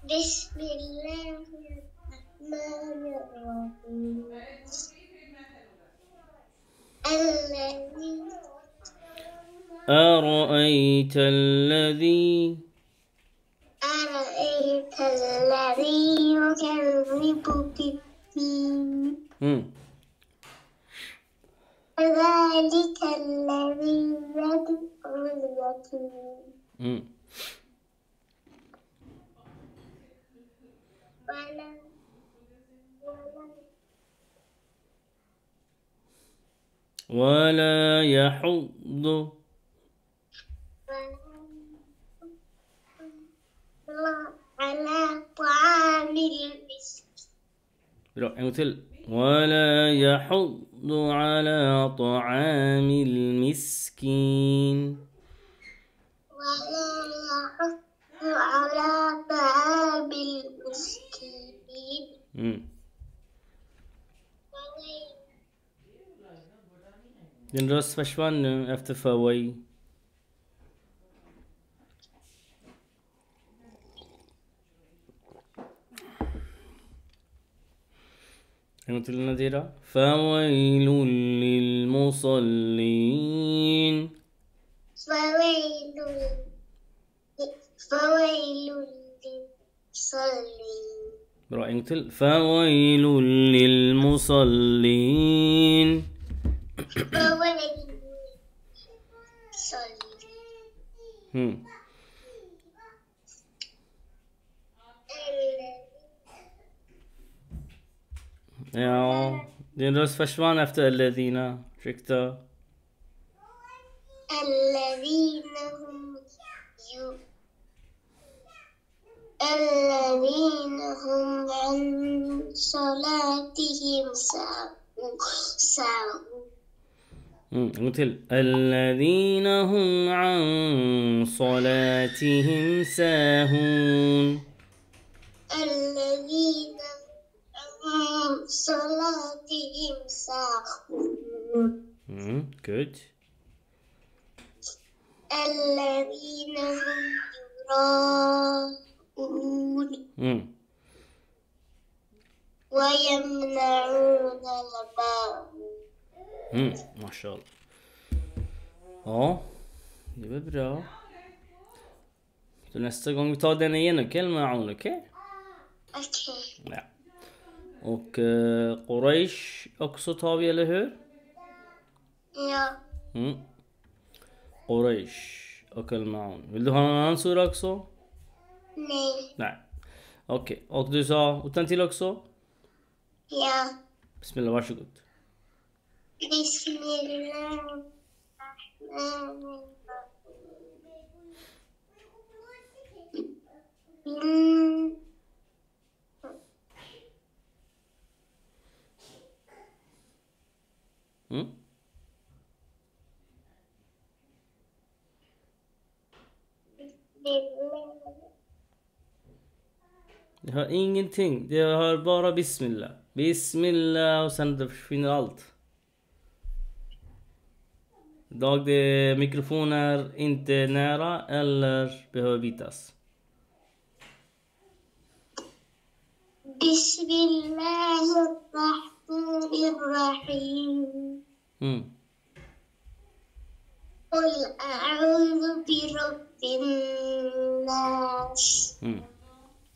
بسم الله الرحمن الرحيم الذي أرأيت الذي أرأيت الذي يكذب بالدين؟ مم. فذلك الذي يدعو اليتيم. ولا يحض. على طعام المسكين. مثل ولا يحض على طعام المسكين ولا يحث على طعام المسكين مم. Den röst försvann nu efter Faway. En gång till Nadira. فويل للمصلين فويل فويل للمصلين برايمتل فويل للمصلين. يا دينوس فشوان افتى الذين تركتا الذين هم الذين هم عن صلاتهم ساهون till. الذين هم عن صلاتهم ساهون الذين عن صلاتهم ساهون good. الذين هم يراءون Mm. ويمنعون الماعون Mm, mashallah. Ja, det var bra. Så nästa gång vi tar den igen, okej Maun, okej? Okej. Ja. Och uh, Quraysh också tar vi, eller hur? Ja. Mm. Quraysh och Al-Maun. Vill du ha någon annan sura också? Nej. Okej. Okay. Och du sa utan till också? Ja. Bismillah, varsågod. Bismillah. Mm. Mm. Jag hör ingenting. Jag hör bara bismillah. Bismillah och sen försvinner allt. Idag det är mikrofoner inte nära eller behöver bytas. Bismillahirrahmanirrahim. Mm. Qul a'udhu bi rabbin nas. Mm.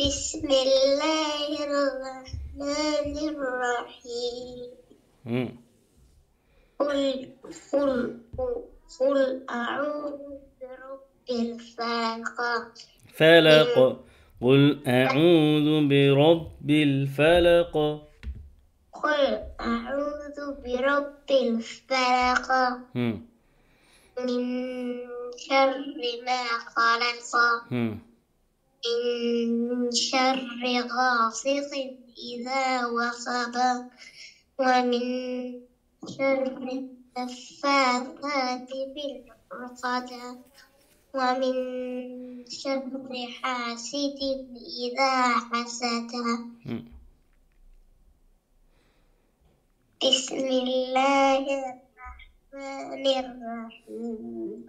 بسم الله الرحمن الرحيم. قل قل قل أعوذ برب الفلق فلق قل أعوذ برب الفلق قل أعوذ برب الفلق. من شر ما خلق. من شر غاسق إذا وقب ومن شر النفاثات بالعقد ومن شر حاسد إذا حسد. بسم الله الرحمن الرحيم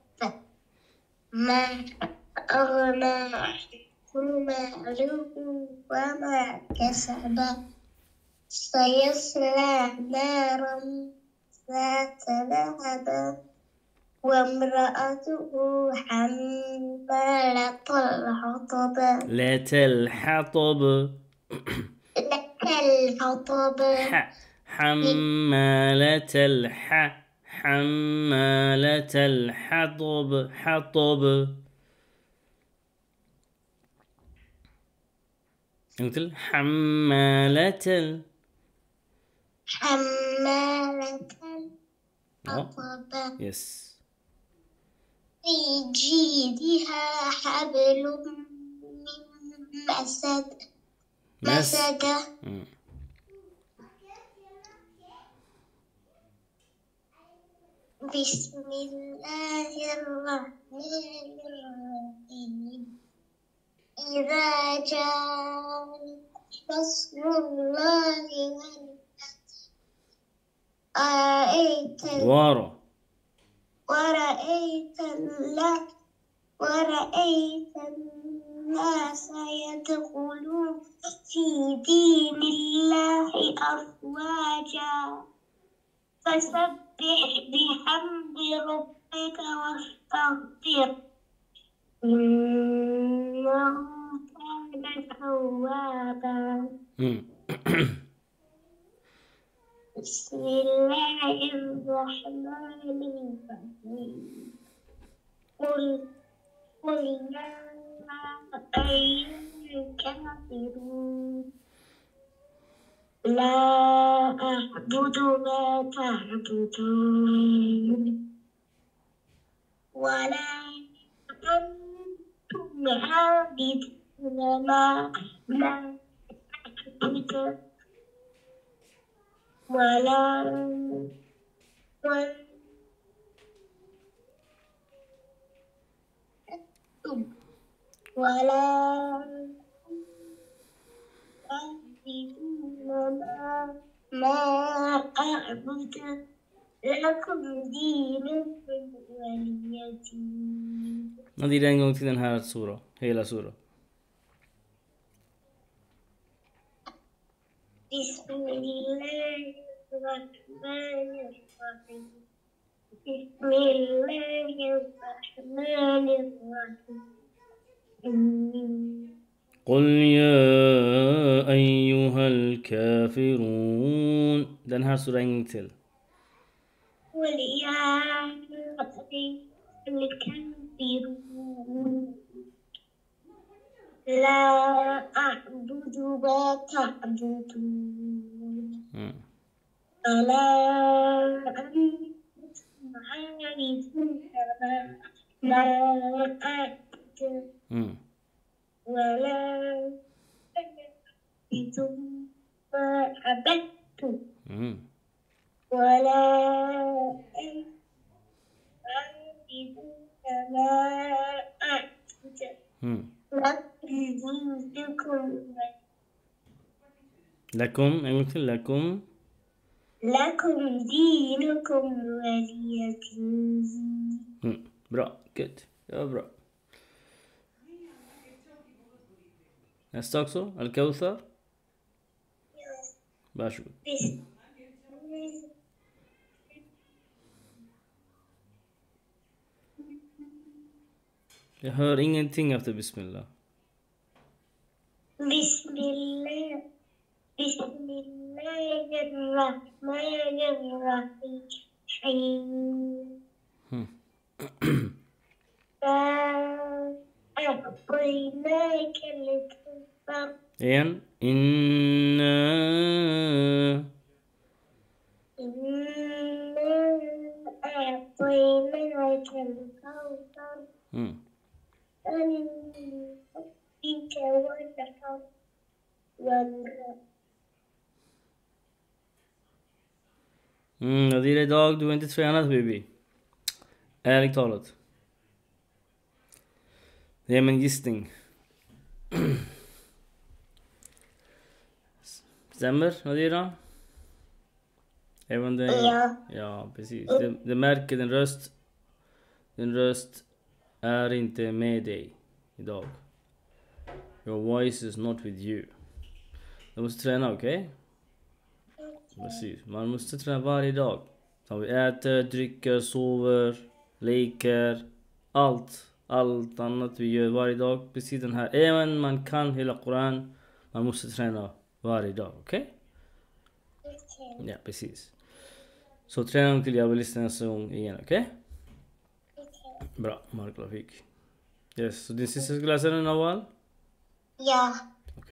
ما أغنى عنه ماله وما كسب. سيصلى نارا ذات لهب وامرأته حمالة الحطب لا الحطب. لك الحطب. حمالة الح حمالة الحطب حطب. مثل حمالة ال- حمالة. الحطب. يس في جيدها حبل من مسد مس. مسد بسم الله الرحمن الرحيم. إذا جاء نصر الله أرأيت ورا ورأيت الله ورأيت الناس يدخلون في دين الله أفواجا. فسبح بحمد ربك واستغفر إنه كان توابا. بسم الله الرحمن الرحيم قل قل يا أيها الكافرون لا أعبد ما تعبدون ولا أنتم عابدون ما ما أعبد ولا ولا ما ما أعبد لكم دينكم ولي دين نظير en gång till den här sura, hela sura. بسم الله الرحمن الرحيم بسم الله الرحمن الرحيم قل يا أيها الكافرون Den här sura en gång till. قل يا الكافرون لا أعبد ما تعبدون. ولا أنتم عابدون ما أعبد. ولا عبدتم Mm. ولا عابدون ما أعبد. لكم لكم. لكم لكم دينكم ولي دين good. Det också, Al-Kawthar. Varsågod. بسم Jag hör ingenting efter bismillah. بسم الله بسم الله الرحمن الرحيم هم. فأعطيناك الكفر Igen. Inna... إنا أعطيناك الكوثر Mm. فلنفسك وانحر وانحر Mm, Adira idag, du är inte tränad baby. Ärligt talat. Det är min gissning. Stämmer Adira? Även det... Ja. Ja, precis. Det, det märker din röst. Din röst är inte med dig idag. Your voice is not with you. Du måste träna, okej? Precis. Man måste träna varje dag. Så vi äter, dricker, sover, leker. Allt. Allt annat vi gör varje dag. Precis den här. Även man kan hela Koran. Man måste träna varje dag. Okej? Okej. Ja, precis. Så träna till jag vill lyssna nästa gång igen. Okej? Okej. Bra. Mark Lafik. Yes. Så din syster ska läsa den Nawal? Ja.